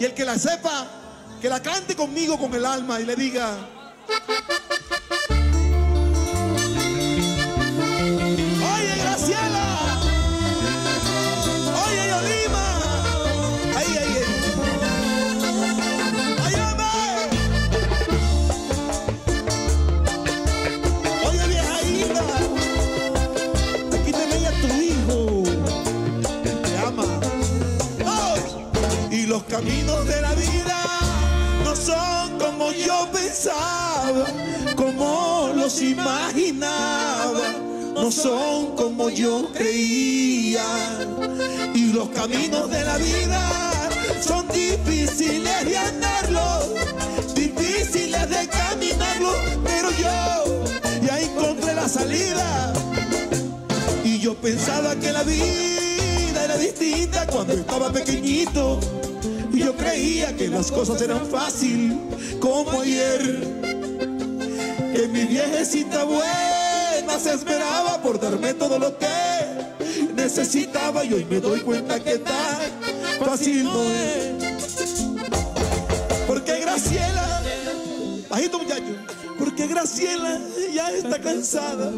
Y el que la sepa, que la cante conmigo con el alma y le diga. Los caminos de la vida no son como yo pensaba, como los imaginaba, no son como yo creía. Y los caminos de la vida son difíciles de andarlos, difíciles de caminarlos, pero yo ya encontré la salida. Y yo pensaba que la vida era distinta cuando estaba pequeñito. Yo creía que las cosas eran fácil como ayer. Que mi viejecita buena se esperaba por darme todo lo que necesitaba. Y hoy me doy cuenta que tan fácil no es. Porque Graciela, bajito muchacho, porque Graciela ya está cansada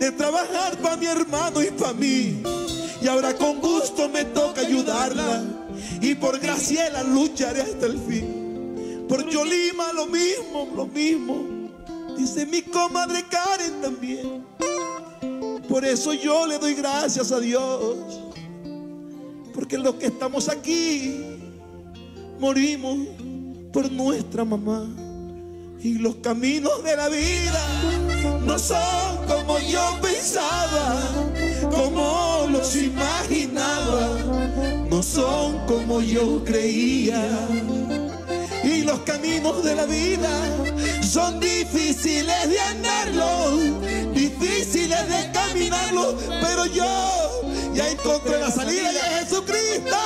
de trabajar para mi hermano y para mí. Y ahora con gusto me toca ayudarla. Y por Graciela lucharé hasta el fin. Por Yolima lo mismo, lo mismo. Dice mi comadre Karen también. Por eso yo le doy gracias a Dios. Porque los que estamos aquí morimos por nuestra mamá. Y los caminos de la vida no son como yo pensaba, como yo creía. Y los caminos de la vida son difíciles de andarlos, difíciles de caminarlos, pero yo ya encontré la salida de Jesucristo.